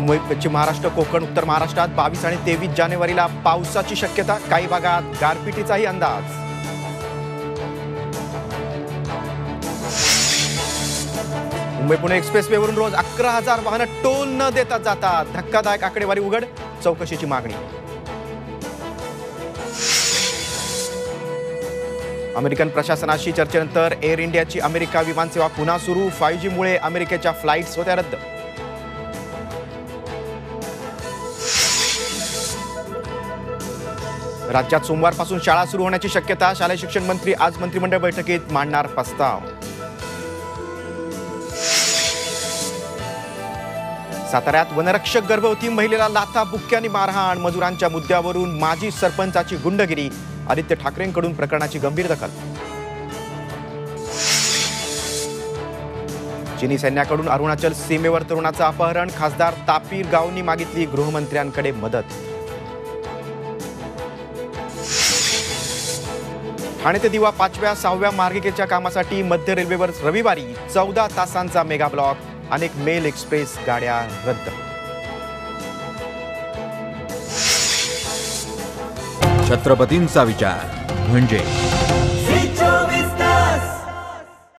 मुंबई पश्चिम महाराष्ट्र कोकण उत्तर महाराष्ट्रात बावीस आणि तेवीस जानेवारीला पावसाची शक्यता. काही भागात गारपिटीचाही अंदाज. मुंबई पुणे एक्सप्रेसवेवरून रोज अकरा हजार वाहनं टोल न देता जातात. धक्कादायक आकडेवारी उघड चौकशीची मागणी. अमेरिकन प्रशासनाशी चर्चेनंतर एअर इंडियाची अमेरिका विमानसेवा पुन्हा सुरू. फाईव्ह जीमुळे अमेरिकेच्या फ्लाईट्स होत्या रद्द. राज्यात सोमवारपासून शाळा सुरू होण्याची शक्यता शालेय शिक्षण मंत्री आज मंत्रिमंडळ बैठकीत मांडणार प्रस्ताव. साताऱ्यात वनरक्षक गर्भवती महिलेला लाथा बुक्क्याने मारहाण. मजुरांच्या मुद्द्यावरून माजी सरपंचाची गुंडगिरी. आदित्य ठाकरेंकडून प्रकरणाची गंभीर दखल. चिनी सैन्याकडून अरुणाचल सीमेवर तरुणाचं अपहरण. खासदार तापीर गावनी मागितली. गृहमंत्र्यांकडे मदत. ठाणे ते दिवा पाचव्या सहाव्या मार्गिकेच्या कामासाठी मध्य रेल्वेवर रविवारी चौदा तासांचा मेगा ब्लॉक अनेक मेल एक्सप्रेस गाड्या रद्द. छत्रपतींचा विचार म्हणजे